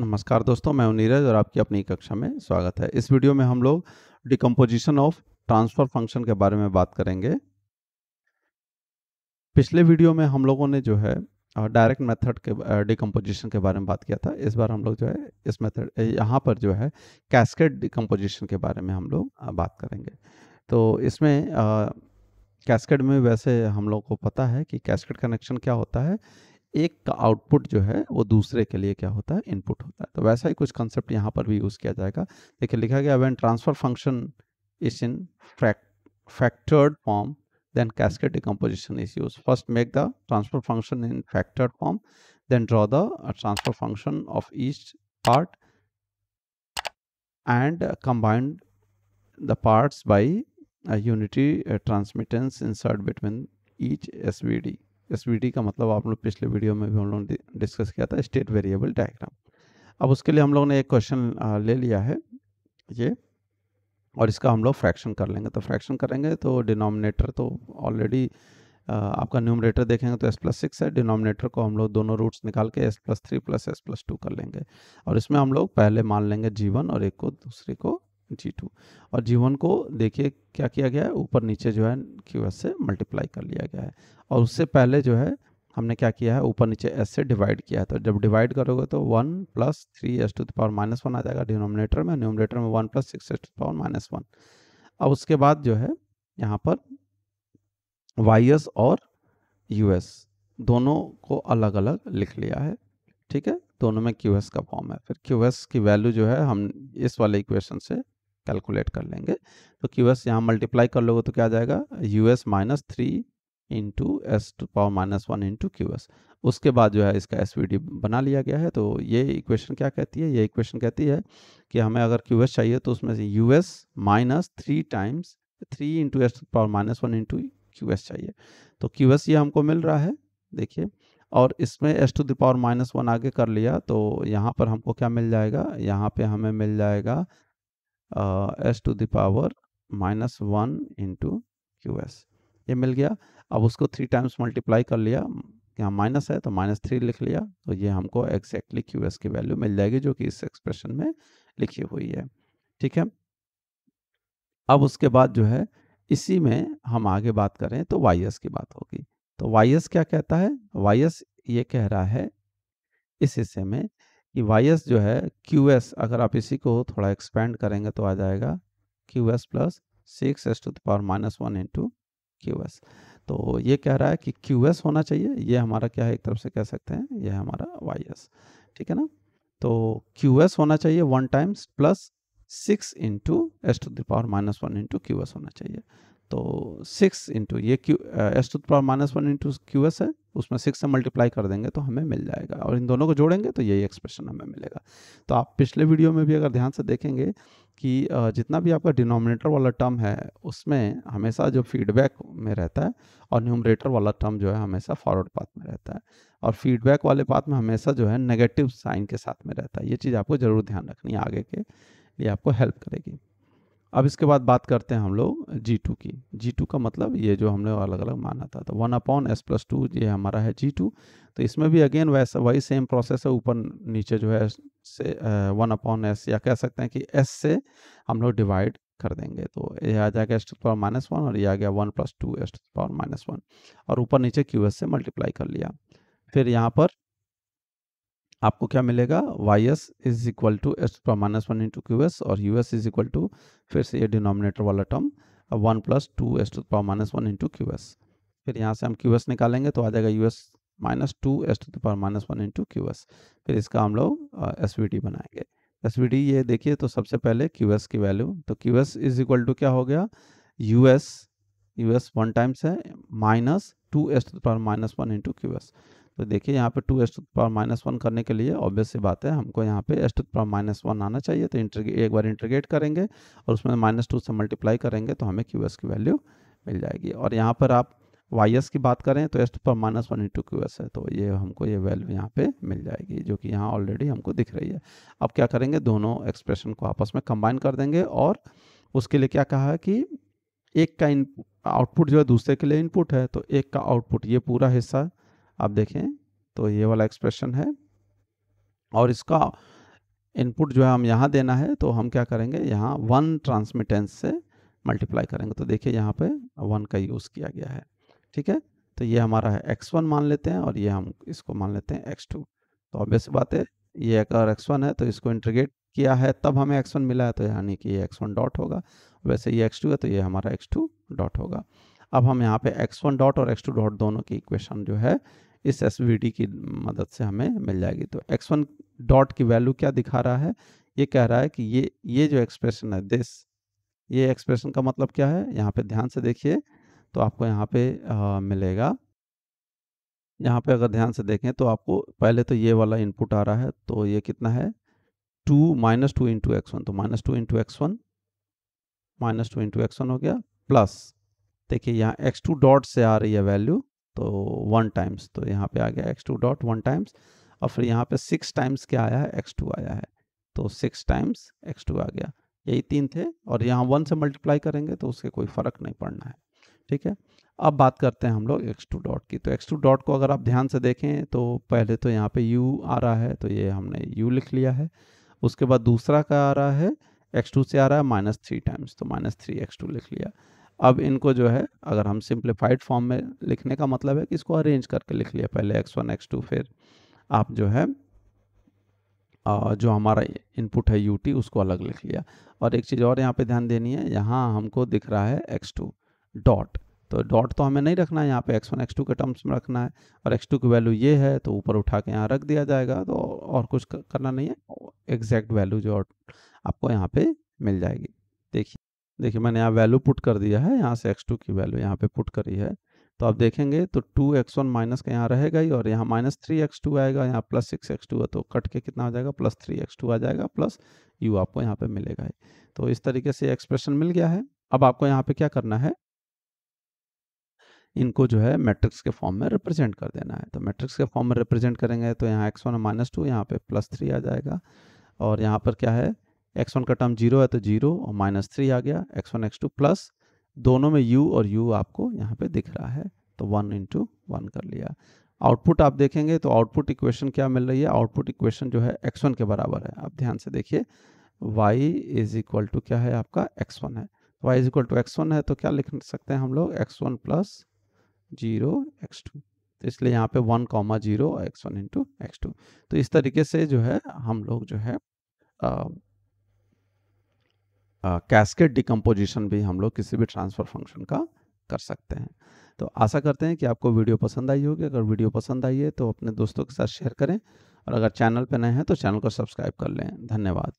नमस्कार दोस्तों, मैं हूँ नीरज और आपकी अपनी कक्षा में स्वागत है। इस वीडियो में हम लोग डिकम्पोजिशन ऑफ़ ट्रांसफ़र फ़ंक्शन के बारे में बात करेंगे। पिछले वीडियो में हम लोगों ने जो है डायरेक्ट मेथड के डिकम्पोजिशन के बारे में बात किया था। इस बार हम लोग जो है, इस मेथड यहाँ पर जो है कैस्केड डिकम्पोजिशन के बारे में हम लोग बात करेंगे। तो इसमें कैस्केड में वैसे हम लोग को पता है कि कैस्केड कनेक्शन क्या होता है। एक का आउटपुट जो है, वो दूसरे के लिए क्या होता है? इनपुट होता है। तो वैसा ही कुछ कंसेप्ट यहाँ पर भी यूज़ किया जाएगा। देखिए, लिखा गया when transfer function is in factored form then cascade decomposition is use first make the transfer function in factored form then draw the transfer function of east part and combined the parts by unity transmittance insert between each S V D S का मतलब आप लोग पिछले video में भी हम लोगों discuss किया था स्टेट वेरिएबल डायग्राम अब उसके लिए हम लोगों ने एक क्वेश्चन ले लिया है, ये, और इसका हम लोग फ्रैक्शन कर लेंगे। तो फ्रैक्शन करेंगे तो डिनोमिनेटर तो ऑलरेडी आपका न्यूमरेटर देखेंगे तो एस प्लस सिक्स है। डिनोमिनेटर को हम लोग दोनों रूट्स निकाल के S plus three plus S plus two कर लेंगे। और इसमें हम लोग पहले मान लेंगे जी वन और एक को दूसरे को जी टू और जी वन को देखिए क्या किया गया है? ऊपर नीचे जो है क्यू एस से मल्टीप्लाई कर लिया गया है। और उससे पहले जो है हमने क्या किया है? ऊपर नीचे एस से डिवाइड किया है। तो जब डिवाइड करोगे तो one plus three S two power minus one आ जाएगा डिनोमिनेटर में। न्यूमिनेटर में one plus six S two power minus one अब उसके बाद जो है यहाँ पर वाई एस और यू एस दोनों को अलग अलग लिख लिया है। ठीक है? दोनों में क्यू एस का फॉर्म है। फिर क्यू एस की वैल्यू जो है हम इस वाले इक्वेशन से कैलकुलेट कर लेंगे। तो क्यू एस यहाँ मल्टीप्लाई कर लोगे तो क्या आ जाएगा? U S minus three into S two power minus one into Q S उसके बाद जो है इसका एस वी डी बना लिया गया है। तो ये इक्वेशन क्या कहती है? ये इक्वेशन कहती है कि हमें अगर क्यू एस चाहिए तो उसमें से U S minus three times three into S two power minus one into Q S चाहिए। तो क्यू एस ये हमको मिल रहा है, देखिए। और इसमें S two power minus one आगे कर लिया तो यहाँ पर हमको क्या मिल जाएगा? यहाँ पे हमें मिल जाएगा S two power minus one into Q S ये मिल गया। अब उसको थ्री टाइम्स मल्टीप्लाई कर लिया। यहाँ माइनस है तो माइनस थ्री लिख लिया। तो ये हमको एग्जैक्टली क्यू एस की वैल्यू मिल जाएगी, जो कि इस एक्सप्रेशन में लिखी हुई है। ठीक है? अब उसके बाद जो है, इसी में हम आगे बात करें तो वाई एस की बात होगी। तो वाई एस क्या कहता है? वाई एस ये कह रहा है, इस हिस्से में कि वाई एस जो है क्यू एस अगर आप इसी को थोड़ा एक्सपेंड करेंगे तो आ जाएगा Q S plus six S two the power minus one into Q S तो ये कह रहा है कि क्यू एस होना चाहिए, ये हमारा क्या है, एक तरफ़ से कह सकते हैं, ये हमारा वाई एस ठीक है ना? तो क्यू एस होना चाहिए one times plus six into S two power minus one into Q S होना चाहिए। तो सिक्स इंटू ये Q S two power minus one into Q S है, उसमें सिक्स से मल्टीप्लाई कर देंगे तो हमें मिल जाएगा। और इन दोनों को जोड़ेंगे तो यही एक्सप्रेशन हमें मिलेगा। तो आप पिछले वीडियो में भी अगर ध्यान से देखेंगे कि जितना भी आपका डिनोमिनेटर वाला टर्म है, उसमें हमेशा जो फीडबैक में रहता है और न्यूमरेटर वाला टर्म जो है हमेशा फॉरवर्ड पाथ में रहता है। और फीडबैक वाले पाथ में हमेशा जो है नेगेटिव साइन के साथ में रहता है। ये चीज़ आपको ज़रूर ध्यान रखनी है आगे के लिए, आपको हेल्प करेगी। अब इसके बाद बात करते हैं हम लोग जी टू की। जी टू का मतलब ये जो हमने अलग अलग माना था तो one upon S plus two ये हमारा है जी टू तो इसमें भी अगेन वैसा, वही सेम प्रोसेस है, ऊपर नीचे जो है से वन अपॉन एस या कह सकते हैं कि एस से हम लोग डिवाइड कर देंगे। तो ये आ जाएगा S to power minus one और ये आ गया one plus two S to power minus one और ऊपर नीचे क्यू एस से मल्टीप्लाई कर लिया। फिर यहाँ पर आपको क्या मिलेगा? Y S is equal to S पर minus one into Q S और U S is equal to फिर से ये डिनोमिनेटर वाला term one plus two S to power minus one into Q S फिर यहाँ से हम क्यू एस निकालेंगे तो आ जाएगा U S minus two S to power minus one into Q S फिर इसका हम लोग एस वी डी बनाएँगे। एस वी डी ये देखिए तो सबसे पहले क्यू एस की वैल्यू तो Q S is equal to क्या हो गया? U S U S one times है minus two S to power minus one into Q S तो देखिए, यहाँ पे two S to power minus one करने के लिए ऑब्वियस सी बात है, हमको यहाँ पे S to power minus one आना चाहिए तो इंटरगे एक बार इंटरगेट करेंगे और उसमें माइनस टू से मल्टीप्लाई करेंगे तो हमें क्यू एस की वैल्यू मिल जाएगी। और यहाँ पर आप वाई एस की बात करें तो S to power minus one into Q S है तो ये हमको ये वैल्यू यहाँ पे मिल जाएगी, जो कि यहाँ ऑलरेडी हमको दिख रही है। अब क्या करेंगे, दोनों एक्सप्रेशन को आपस में कंबाइन कर देंगे और उसके लिए क्या कहा है कि एक का आउटपुट जो है दूसरे के लिए इनपुट है तो एक का आउटपुट ये पूरा हिस्सा आप देखें तो ये वाला एक्सप्रेशन है। और इसका इनपुट जो है हम यहाँ देना है तो हम क्या करेंगे, यहाँ वन ट्रांसमिटेंस से मल्टीप्लाई करेंगे। तो देखिए यहाँ पे वन का यूज़ किया गया है, ठीक है? तो ये हमारा है एक्स वन मान लेते हैं और ये हम इसको मान लेते हैं एक्स टू तो ऑब्वियस बात है, ये अगर एक्स वन है तो इसको इंटीग्रेट किया है, तब हमें एक्स वन मिला है तो यानी कि ये एक्स वन डॉट होगा। वैसे ये एक्स टू है तो ये हमारा एक्स टू डॉट होगा। अब हम यहाँ पे एक्स वन डॉट और एक्स टू डॉट दोनों की इक्वेशन जो है इस एस की मदद से हमें मिल जाएगी। तो एक्स वन डॉट की वैल्यू क्या दिखा रहा है? ये कह रहा है कि ये ये जो एक्सप्रेशन है दिस ये एक्सप्रेशन का मतलब क्या है? यहाँ पे ध्यान से देखिए तो आपको यहाँ पे आ, मिलेगा। यहाँ पे अगर ध्यान से देखें तो आपको पहले तो ये वाला इनपुट आ रहा है तो ये कितना है? Two minus two into X one तो minus two into X one minus two into X one हो गया प्लस देखिए यहाँ एक्स टू डॉट से आ रही है वैल्यू तो वन टाइम्स तो यहाँ पे आ गया X two dot one times, और फिर यहाँ पे सिक्स टाइम्स क्या आया है? एक्स टू आया है। तो सिक्स टाइम्स एक्स टू आ गया। यही तीन थे, और यहाँ वन से मल्टीप्लाई करेंगे तो उसके कोई फ़र्क नहीं पड़ना है। ठीक है? अब बात करते हैं हम लोग एक्स टू डॉट की। तो एक्स टू डॉट को अगर आप ध्यान से देखें तो पहले तो यहाँ पे यू आ रहा है तो ये हमने यू लिख लिया है। उसके बाद दूसरा क्या आ रहा है, एक्स टू से आ रहा है, माइनस थ्री टाइम्स तो माइनस थ्री एक्स टू लिख लिया। अब इनको जो है, अगर हम सिंप्लीफाइड फॉर्म में लिखने का मतलब है कि इसको अरेंज करके लिख लिया पहले एक्स वन एक्स टू फिर आप जो है जो हमारा इनपुट है यू टी उसको अलग लिख लिया। और एक चीज़ और यहाँ पे ध्यान देनी है, यहाँ हमको दिख रहा है एक्स टू डॉट तो डॉट तो हमें नहीं रखना है, यहाँ पे एक्स वन एक्स टू के टर्म्स में रखना है और एक्स टू की वैल्यू ये है तो ऊपर उठा के यहाँ रख दिया जाएगा तो और कुछ करना नहीं है एग्जैक्ट वैल्यू जो आपको यहाँ पे मिल जाएगी। देखिए। देखिए, मैंने यहाँ वैल्यू पुट कर दिया है, यहाँ से एक्स टू की वैल्यू यहाँ पे पुट करी है। तो आप देखेंगे तो टू एक्स वन माइनस का यहाँ रहेगा ही और यहाँ माइनस थ्री एक्स टू आएगा, यहाँ प्लस सिक्स एक्स टू है तो कट के कितना आ जाएगा? प्लस थ्री एक्स टू आ जाएगा प्लस यू आपको यहाँ पे मिलेगा ही। तो इस तरीके से एक्सप्रेशन मिल गया है। अब आपको यहाँ पे क्या करना है? इनको जो है मैट्रिक्स के फॉर्म में रिप्रेजेंट कर देना है। तो मैट्रिक्स के फॉर्म में रिप्रेजेंट करेंगे तो यहाँ एक्स वन माइनस टू यहाँ पे प्लस थ्री आ जाएगा। और यहाँ पर क्या है? एक्स वन का टर्म ज़ीरो है तो ज़ीरो और माइनस थ्री आ गया। X one X two plus दोनों में u और u आपको यहाँ पे दिख रहा है। तो वन इंटू वन कर लिया। आउटपुट आप देखेंगे तो आउटपुट इक्वेशन क्या मिल रही है? आउटपुट इक्वेशन जो है एक्स वन के बराबर है। आप ध्यान से देखिए। Y इज़ इक्वल टू क्या है आपका? X1 है। Y is equal to X one है तो क्या लिख सकते हैं हम लोग? X one plus zero X two तो इसलिए यहाँ पे one comma zero X one into X two तो इस तरीके से जो है हम लोग जो है कैस्केट डिकम्पोजिशन भी हम लोग किसी भी ट्रांसफ़र फ़ंक्शन का कर सकते हैं। तो आशा करते हैं कि आपको वीडियो पसंद आई होगी। अगर वीडियो पसंद आई है तो अपने दोस्तों के साथ शेयर करें और अगर चैनल पर नए हैं तो चैनल को सब्सक्राइब कर लें। धन्यवाद।